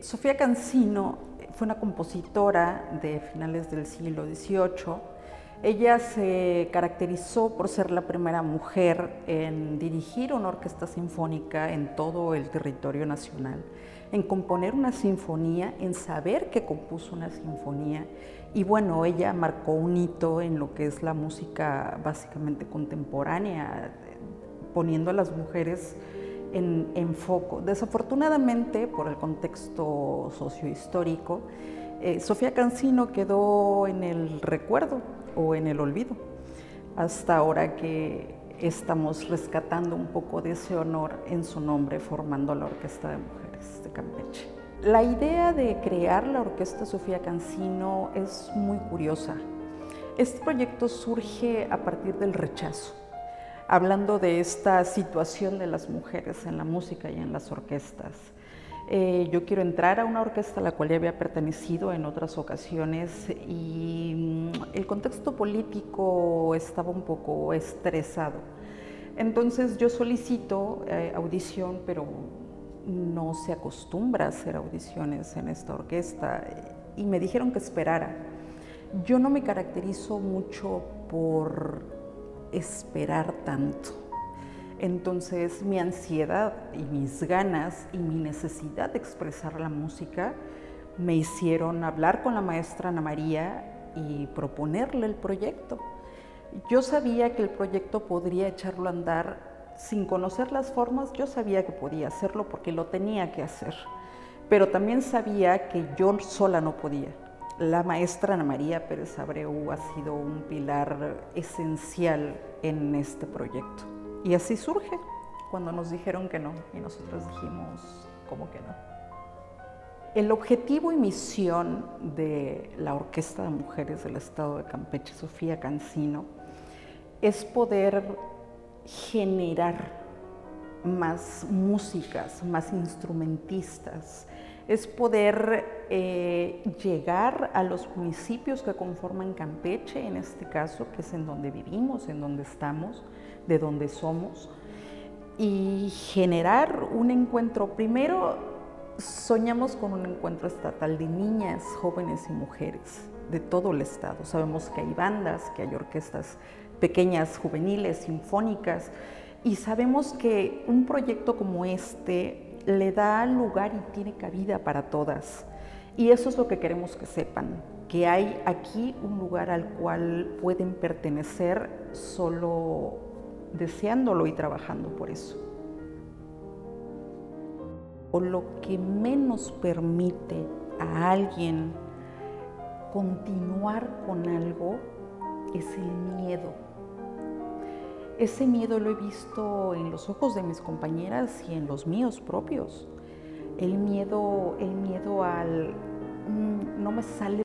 Sofía Cancino fue una compositora de finales del siglo XVIII. Ella se caracterizó por ser la primera mujer en dirigir una orquesta sinfónica en todo el territorio nacional, en componer una sinfonía, en saber que compuso una sinfonía. Y bueno, ella marcó un hito en lo que es la música básicamente contemporánea, poniendo a las mujeres en, foco. Desafortunadamente, por el contexto sociohistórico, eh, Sofía Cancino quedó en el recuerdo o en el olvido, hasta ahora que estamos rescatando un poco de ese honor en su nombre, formando la Orquesta de Mujeres de Campeche. La idea de crear la Orquesta Sofía Cancino es muy curiosa. Este proyecto surge a partir del rechazo hablando de esta situación de las mujeres en la música y en las orquestas. Eh, yo quiero entrar a una orquesta a la cual ya había pertenecido en otras ocasiones y mm, el contexto político estaba un poco estresado. Entonces yo solicito eh, audición, pero no se acostumbra a hacer audiciones en esta orquesta y me dijeron que esperara. Yo no me caracterizo mucho por esperar tanto. Entonces mi ansiedad y mis ganas y mi necesidad de expresar la música me hicieron hablar con la maestra Ana María y proponerle el proyecto. Yo sabía que el proyecto podría echarlo a andar sin conocer las formas, yo sabía que podía hacerlo porque lo tenía que hacer, pero también sabía que yo sola no podía. La maestra Ana María Pérez Abreu ha sido un pilar esencial en este proyecto. Y así surge cuando nos dijeron que no y nosotros dijimos, ¿cómo que no? El objetivo y misión de la Orquesta de Mujeres del Estado de Campeche, Sofía Cancino, es poder generar más músicas, más instrumentistas, es poder eh, llegar a los municipios que conforman Campeche, en este caso, que es en donde vivimos, en donde estamos, de donde somos, y generar un encuentro. Primero, soñamos con un encuentro estatal de niñas, jóvenes y mujeres de todo el estado. Sabemos que hay bandas, que hay orquestas pequeñas, juveniles, sinfónicas, y sabemos que un proyecto como este le da lugar y tiene cabida para todas. Y eso es lo que queremos que sepan, que hay aquí un lugar al cual pueden pertenecer solo deseándolo y trabajando por eso. O lo que menos permite a alguien continuar con algo es el miedo ese miedo lo he visto en los ojos de mis compañeras y en los míos propios. El miedo, el miedo al mm, no me sale